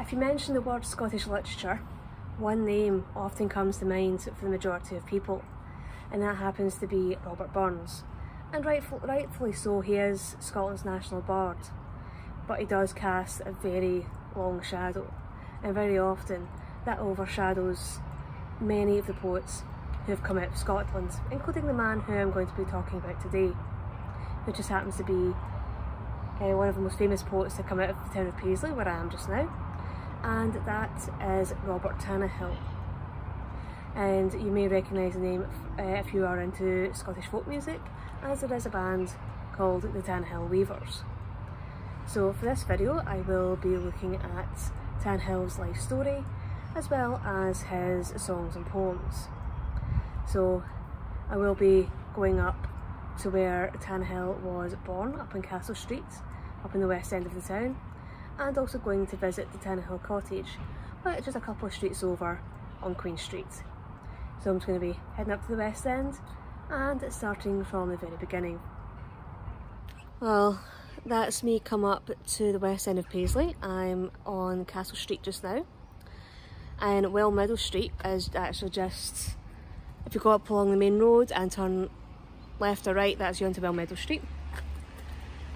If you mention the word Scottish literature, one name often comes to mind for the majority of people, and that happens to be Robert Burns. And rightful, rightfully so, he is Scotland's national bard, but he does cast a very long shadow, and very often that overshadows many of the poets who have come out of Scotland, including the man who I'm going to be talking about today, who just happens to be uh, one of the most famous poets to come out of the town of Paisley, where I am just now, and that is Robert Tannahill. And you may recognise the name uh, if you are into Scottish folk music, as there is a band called the Tannahill Weavers. So for this video I will be looking at Tannahill's life story as well as his songs and poems. So I will be going up to where Tannahill was born, up in Castle Street, up in the west end of the town, and also going to visit the Tannahill Cottage, which is a couple of streets over on Queen Street. So I'm just going to be heading up to the west end and starting from the very beginning. Well, that's me come up to the west end of Paisley. I'm on Castle Street just now. And Well Meadow Street is actually just, if you go up along the main road and turn left or right, that's you onto Well Meadow Street.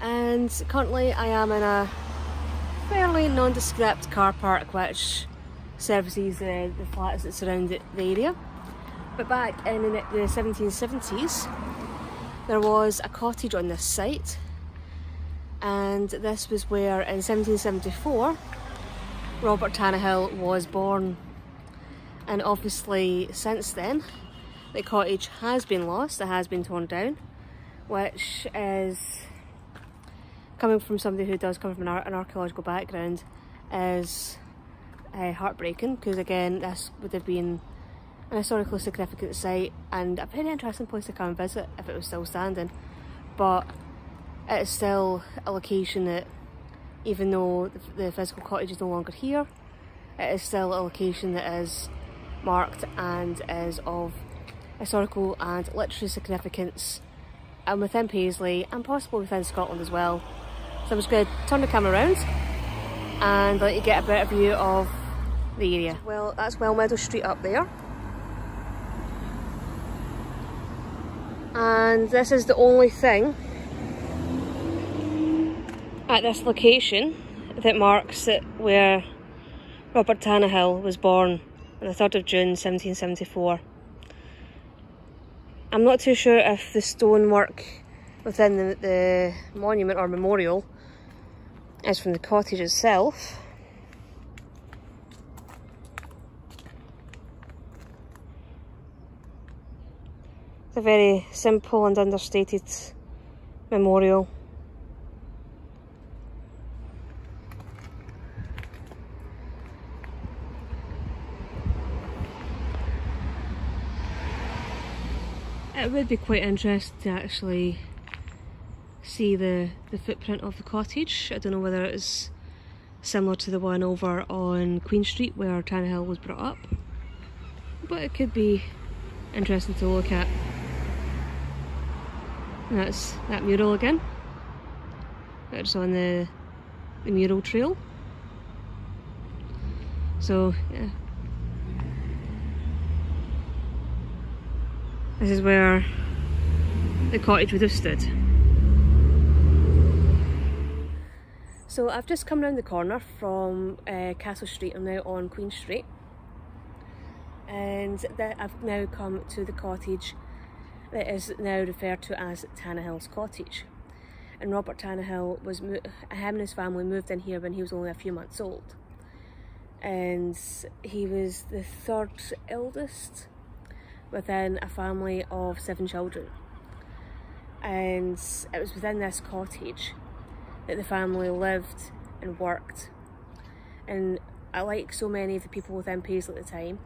And currently I am in a fairly nondescript car park which services the flats that surround the area. But back in the 1770s, there was a cottage on this site, and this was where in 1774 Robert Tannahill was born. And obviously, since then, the cottage has been lost, it has been torn down, which is coming from somebody who does come from an, an archaeological background is uh, heartbreaking because again this would have been an historical significant site and a very interesting place to come and visit if it was still standing but it is still a location that even though the physical cottage is no longer here it is still a location that is marked and is of historical and literary significance and within Paisley and possibly within Scotland as well. So I'm just going to turn the camera around and let you get a better view of the area. Well, that's Well Meadow Street up there. and this is the only thing at this location that marks it where Robert Tannahill was born on the 3rd of June 1774. I'm not too sure if the stonework within the, the monument or memorial is from the cottage itself It's a very simple and understated memorial. It would be quite interesting to actually see the, the footprint of the cottage. I don't know whether it's similar to the one over on Queen Street where Tannahill was brought up, but it could be interesting to look at. That's that mural again. It's on the, the mural trail. So, yeah. This is where the cottage would have stood. So I've just come round the corner from uh, Castle Street. I'm now on Queen Street. And I've now come to the cottage that is now referred to as Tannahill's Cottage. And Robert Tannahill was, him and his family moved in here when he was only a few months old. And he was the third eldest within a family of seven children. And it was within this cottage that the family lived and worked. And I like so many of the people with MPs at the time,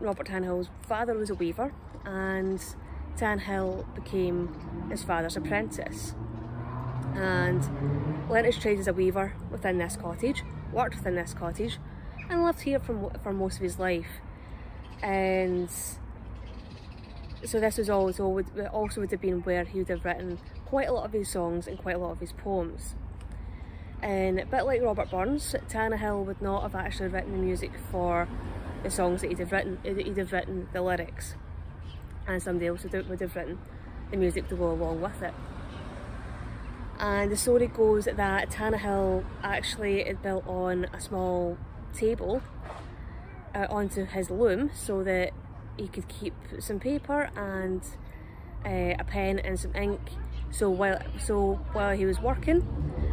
Robert Tannahill's father was a weaver and Tannahill became his father's apprentice and learnt his trade as a weaver within this cottage, worked within this cottage and lived here for, for most of his life. And so this was always also would have been where he would have written quite a lot of his songs and quite a lot of his poems. And a bit like Robert Burns, Tannahill would not have actually written the music for the songs that he'd have written, he'd have written the lyrics. And somebody else would have written the music to go along with it. And the story goes that Tannahill actually is built on a small table uh, onto his loom so that he could keep some paper and uh, a pen and some ink so while so while he was working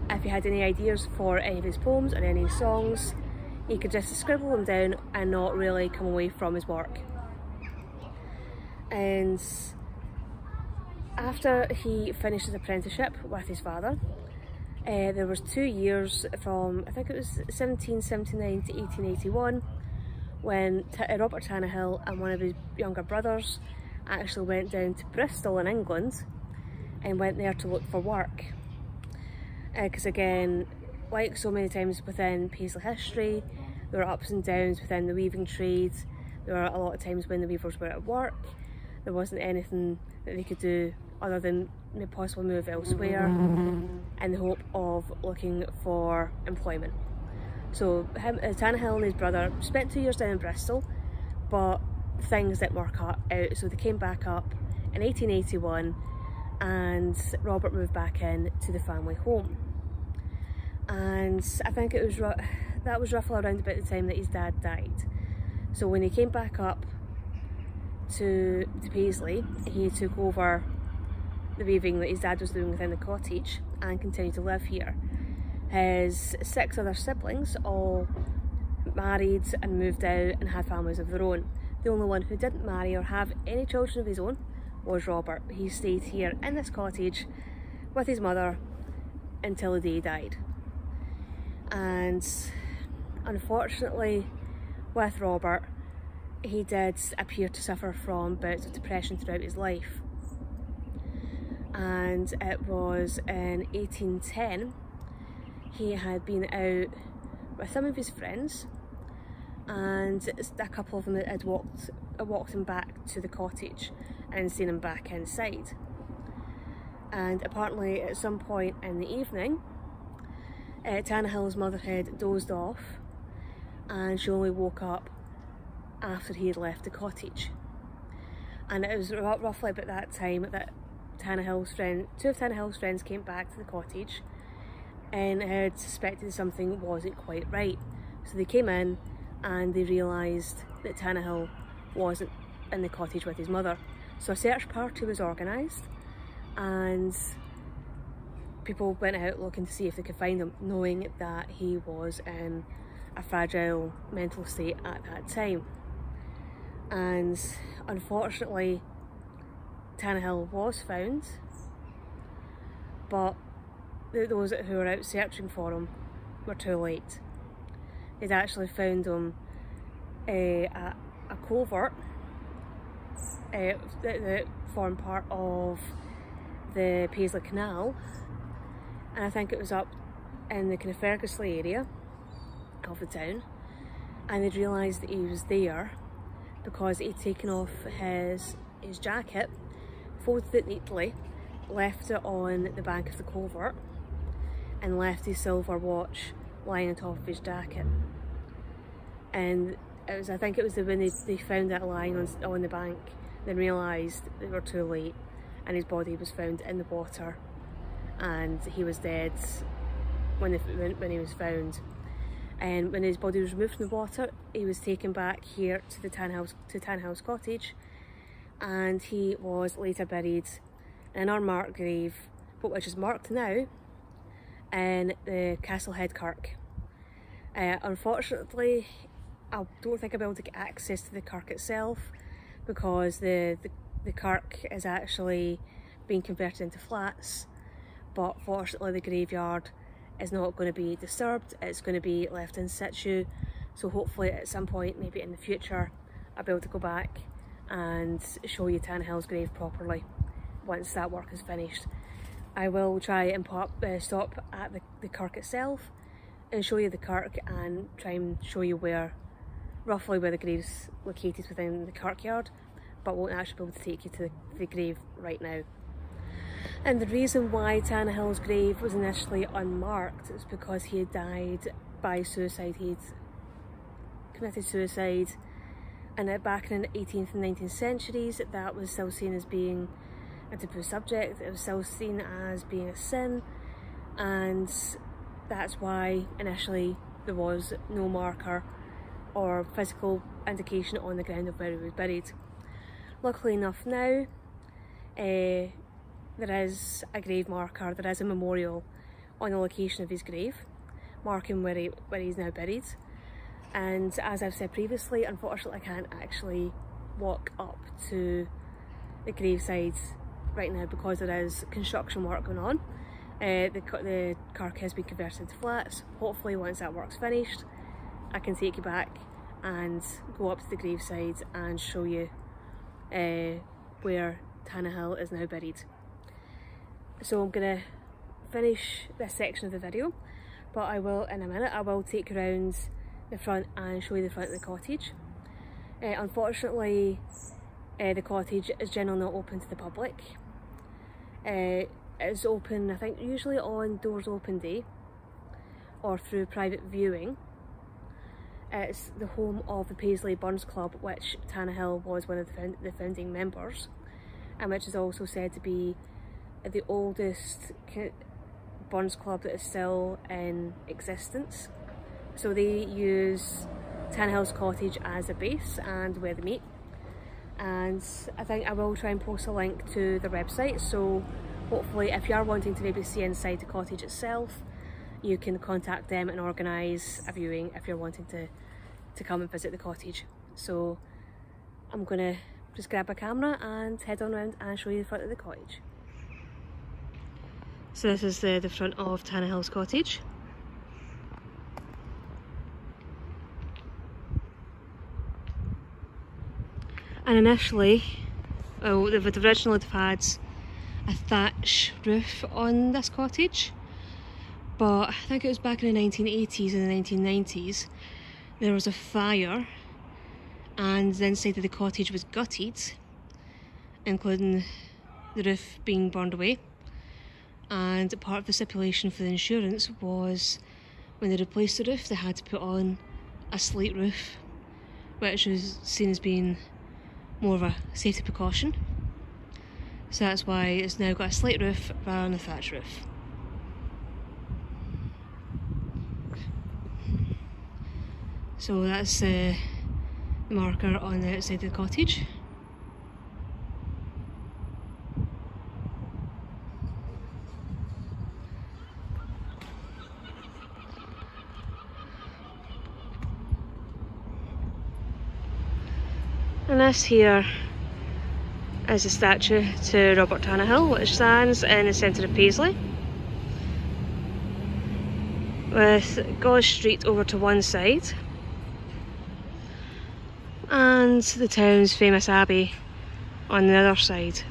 if he had any ideas for any of his poems or any songs he could just scribble them down and not really come away from his work. And after he finished his apprenticeship with his father uh, there was two years from I think it was 1779 to 1881 when T Robert Tannahill and one of his younger brothers actually went down to Bristol in England and went there to look for work. Because uh, again, like so many times within Paisley history, there were ups and downs within the weaving trade. There were a lot of times when the weavers were at work, there wasn't anything that they could do other than possibly move elsewhere in the hope of looking for employment. So him, uh, Tannahill and his brother spent two years down in Bristol, but things didn't work out, so they came back up in 1881 and Robert moved back in to the family home. And I think it was that was roughly around about the time that his dad died. So when he came back up to, to Paisley, he took over the weaving that his dad was doing within the cottage and continued to live here. His six other siblings all married and moved out and had families of their own. The only one who didn't marry or have any children of his own was Robert. He stayed here in this cottage with his mother until the day he died. And unfortunately, with Robert, he did appear to suffer from bouts of depression throughout his life. And it was in 1810 he had been out with some of his friends and a couple of them had walked, walked him back to the cottage and seen him back inside. And apparently at some point in the evening, uh, mother had dozed off and she only woke up after he had left the cottage. And it was roughly about that time that Tannahill's friend, two of Tannahill's friends came back to the cottage and had suspected something wasn't quite right. So they came in and they realised that Tannahill wasn't in the cottage with his mother. So a search party was organised and people went out looking to see if they could find him, knowing that he was in a fragile mental state at that time. And unfortunately, Tannahill was found, but those who were out searching for him were too late. They'd actually found him uh, at a covert uh, that, formed part of the Paisley Canal. And I think it was up in the kind of Ferguslie area of the town. And they'd realised that he was there because he'd taken off his his jacket, folded it neatly, left it on the bank of the covert and left his silver watch lying on top of his jacket. And it was, I think it was when they, they found it lying on, on the bank, then realised they were too late and his body was found in the water and he was dead when, the, when, when he was found. And when his body was removed from the water, he was taken back here to the Tanhouse, to Tanhouse Cottage and he was later buried in an unmarked grave, but which is marked now in the Castlehead Kirk. Uh, unfortunately, I don't think I'll be able to get access to the kirk itself because the, the, the kirk is actually being converted into flats but fortunately the graveyard is not going to be disturbed, it's going to be left in situ so hopefully at some point, maybe in the future, I'll be able to go back and show you Tannahill's grave properly once that work is finished. I will try and pop, uh, stop at the, the Kirk itself and show you the Kirk and try and show you where, roughly where the grave's located within the Kirkyard, but won't actually be able to take you to the, grave right now. And the reason why Tannahill's grave was initially unmarked is because he had died by suicide. He had committed suicide and back in the 18th and 19th centuries that was still seen as being a taboo subject, it was still seen as being a sin and that's why initially there was no marker or physical indication on the ground of where he was buried. Luckily enough now, uh, there is a grave marker, there is a memorial on the location of his grave, marking where, he, where he's now buried. And as I've said previously, unfortunately I can't actually walk up to the graveside right now because there is construction work going on. Uh, the, the car has been converted to flats. Hopefully once that work's finished, I can take you back and go up to the graveside and show you uh, where Tannahill is now buried. So I'm gonna finish this section of the video, but I will, in a minute, I will take you around the front and show you the front of the cottage. Uh, unfortunately, uh, the cottage is generally not open to the public. Uh, it's open, I think, usually on doors open day or through private viewing. It's the home of the Paisley Burns Club, which Tannahill was one of the, founding members, and which is also said to be the oldest Burns Club that is still in existence. So they use Tannahill's cottage as a base and where they meet. And I think I will try and post a link to the website, so hopefully if you are wanting to maybe see inside the cottage itself, you can contact them and organise a viewing if you're wanting to, to come and visit the cottage. So I'm gonna just grab a camera and head on around and show you the front of the cottage. So this is the, the front of Tannahill's cottage. And initially, oh, they would originally have had a thatch roof on this cottage but I think it was back in the 1980s and the 1990s there was a fire and the inside of the cottage was gutted including the roof being burned away. And part of the stipulation for the insurance was when they replaced the roof they had to put on a slate roof which was seen as being more of a safety precaution. So that's why it's now got a slate roof rather than a thatch roof So that's uh, the marker on the outside of the cottage. And this here is a statue to Robert Tannahill which stands in the centre of Paisley with Gauze Street over to one side and the town's famous abbey on the other side.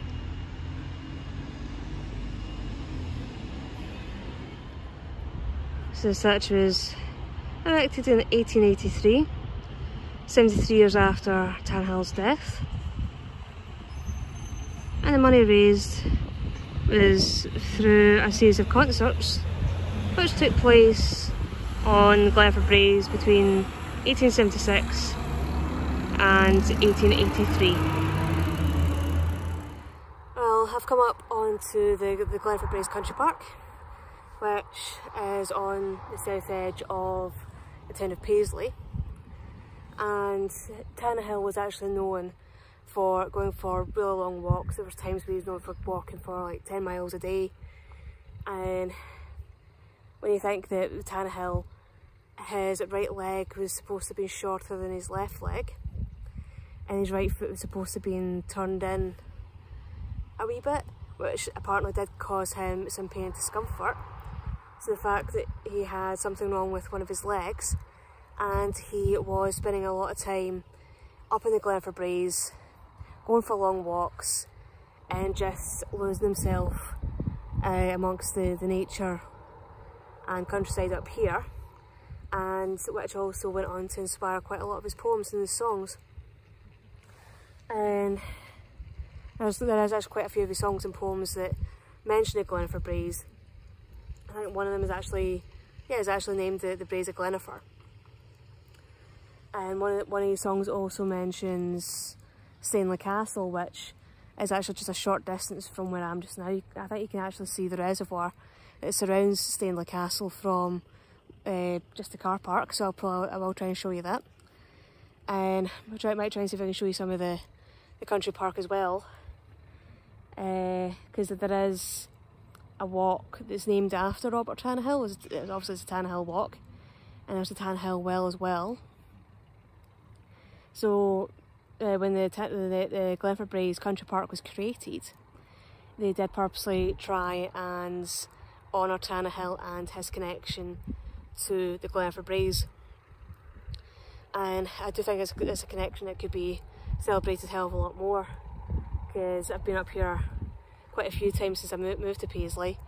So the statue was erected in 1883, 73 years after Tannahill's death. And the money raised was through a series of concerts which took place on Gleniffer Braes between 1876 and 1883. Well, I've come up onto the, the Gleniffer Braes Country Park, which is on the south edge of the town of Paisley. And Tannahill was actually known for going for really long walks. There was times he was known for walking for like 10 miles a day. And when you think that Tannahill, his right leg was supposed to be shorter than his left leg, and his right foot was supposed to be turned in a wee bit, which apparently did cause him some pain and discomfort. So the fact that he had something wrong with one of his legs and he was spending a lot of time up in the Gleniffer Braes, going for long walks and just losing himself uh, amongst the, the nature and countryside up here and which also went on to inspire quite a lot of his poems and his songs and there's, there is actually quite a few of his songs and poems that mention of Gleniffer Braes. I think one of them is actually, yeah, is actually named the, the Braes of Gleniffer. And one of, the, one of these songs also mentions Stanely Castle, which is actually just a short distance from where I am just now. I think you can actually see the reservoir. It surrounds Stanely Castle from uh, just the car park, so I'll probably I will try and show you that. And I might try and see if I can show you some of the, the country park as well. Because uh, there is a walk that's named after Robert Tannahill. It's, obviously it's a Tannahill walk. And there's a Tannahill well as well. So uh, when the, the, the Gleniffer Country Park was created, they did purposely try and honour Tannahill and his connection to the Gleniffer. And I do think it's, it's a connection that could be celebrated a hell of a lot more because I've been up here quite a few times since I moved to Paisley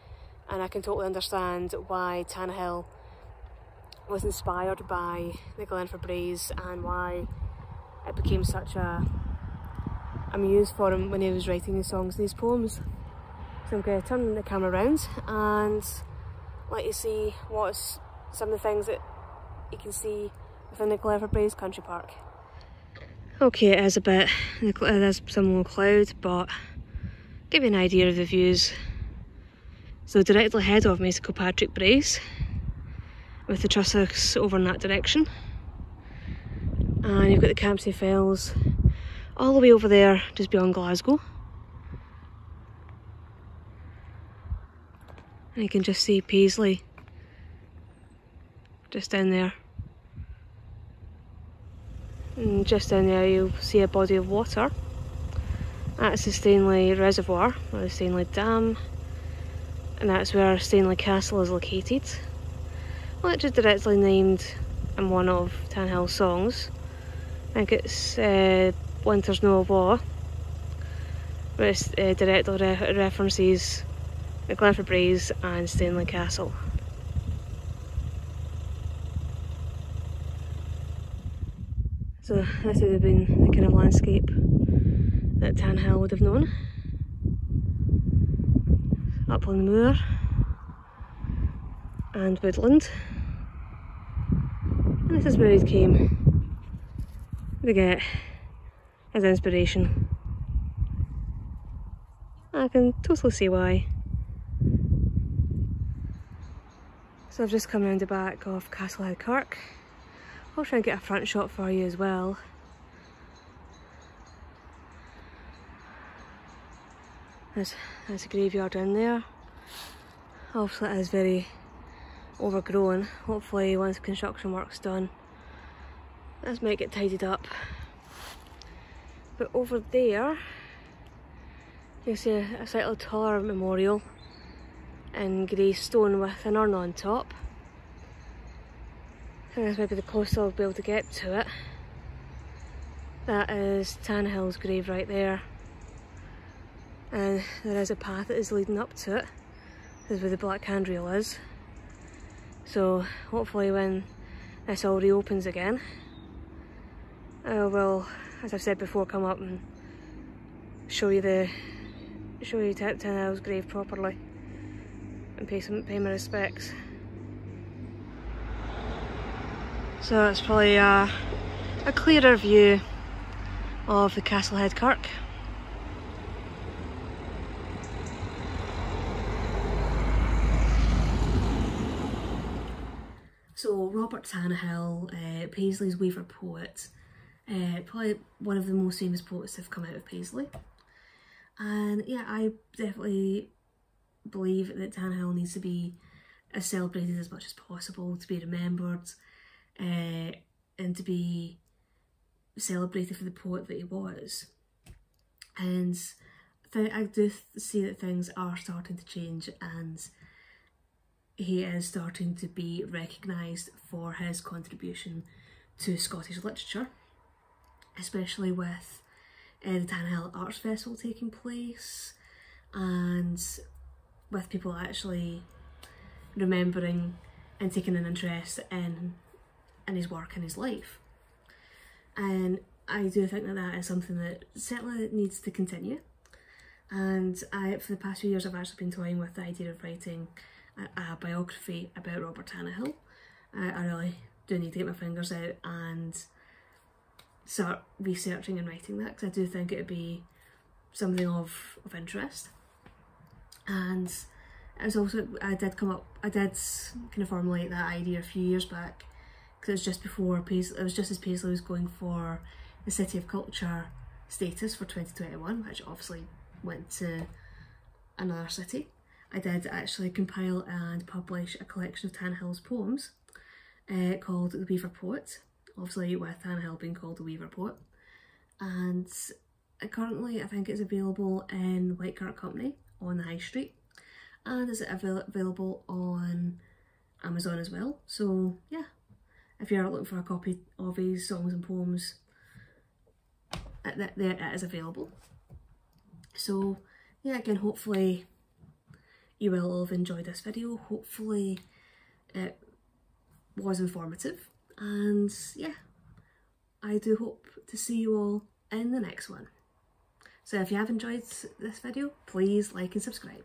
and I can totally understand why Tannahill was inspired by the Gleniffer Braes and why it became such a, a muse for him when he was writing these songs and these poems. So I'm going to turn the camera around and let you see what's some of the things that you can see within the Gleniffer Braes Country Park. Okay, it is a bit, there's some low cloud, but give you an idea of the views. So directly ahead of me is Kilpatrick Braes, with the Trossachs over in that direction. And you've got the Campsie Fells all the way over there just beyond Glasgow. And you can just see Paisley just down there and just down there you'll see a body of water that's the Stanely Reservoir or the Stanely Dam and that's where Stanely Castle is located which is directly named in one of Tannahill's songs I think it's uh, Winter's No War, it's uh, directly re references the Gleniffer Braes and Stanely Castle. So this would have been the kind of landscape that Tannahill would have known. up Upland moor and woodland. And this is where he came to get his inspiration. I can totally see why. So I've just come round the back of Castlehead Kirk. I'll try and get a front shot for you as well. There's, there's a graveyard in there. Obviously it is very overgrown. Hopefully once construction work's done this might get tidied up. But over there, you see a, slightly taller memorial in grey stone with an urn on top. I that's maybe the closest I'll be able to get to it. That is Tannahill's grave right there. And there is a path that is leading up to it. This is where the black handrail is. So hopefully when this all reopens again, I will, as I've said before, come up and show you the show you Tannahill's grave properly and pay some pay my respects. So it's probably a, a clearer view of the Castlehead Kirk. So Robert Tannahill, uh, Paisley's Weaver poet, uh, probably one of the most famous poets to have come out of Paisley. And yeah, I definitely believe that Tannahill needs to be as celebrated as much as possible, to be remembered, uh, and to be celebrated for the poet that he was. And I do see that things are starting to change and he is starting to be recognised for his contribution to Scottish literature especially with uh, the Tannahill Arts Festival taking place and with people actually remembering and taking an interest in his work and his life. And I do think that that is something that certainly needs to continue and I, for the past few years I've actually been toying with the idea of writing a, a biography about Robert Tannahill. Uh, I really do need to get my fingers out and start researching and writing that because I do think it would be something of, of interest. And it was also, I did come up, I did kind of formulate that idea a few years back because it was just before Paisley, it was just as Paisley was going for the City of Culture status for 2021, which obviously went to another city. I did actually compile and publish a collection of Tannahill's poems uh, called The Weaver Poet, obviously with Tannahill being called The Weaver Poet. And currently I think it's available in White Cart Company on the High Street and is avail available on Amazon as well. So yeah, if you're looking for a copy of his songs and poems, uh, that there it is available. So yeah, again, hopefully you will have enjoyed this video. Hopefully it was informative and yeah, I do hope to see you all in the next one. So if you have enjoyed this video, please like and subscribe.